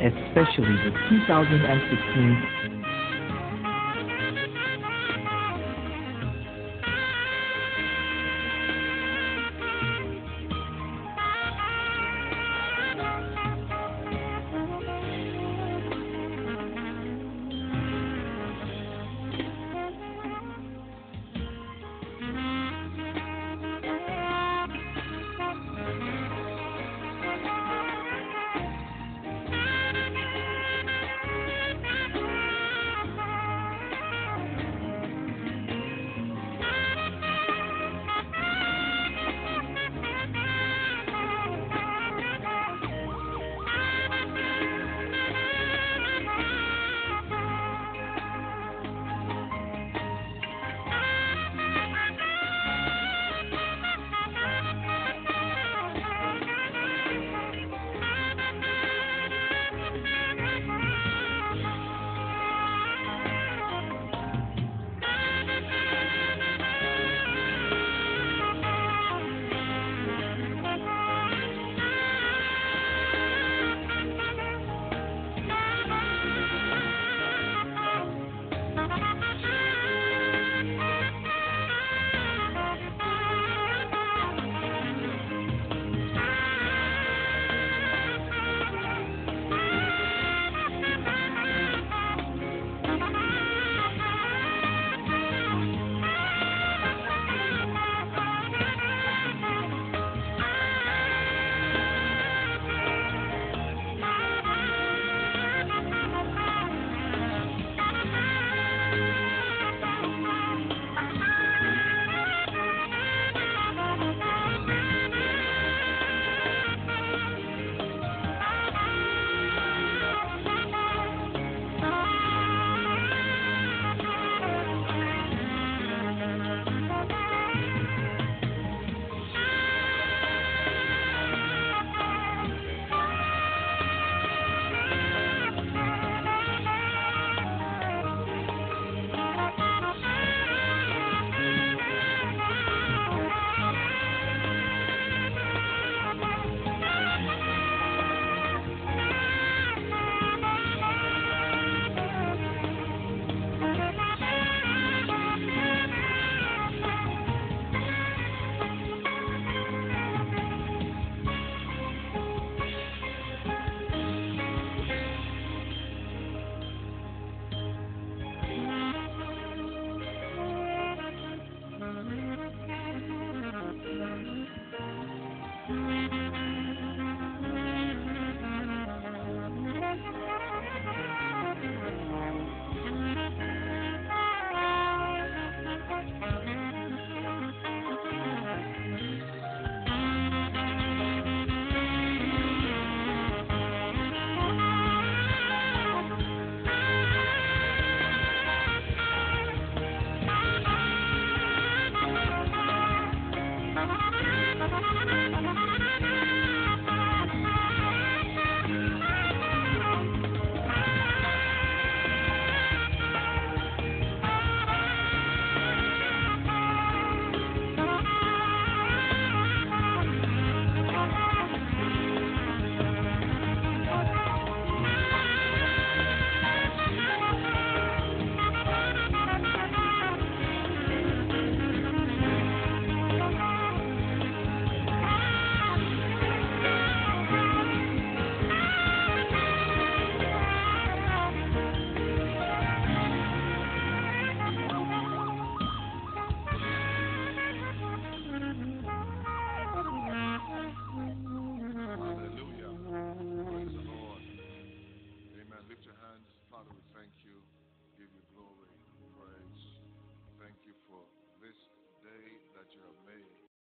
especially the 2016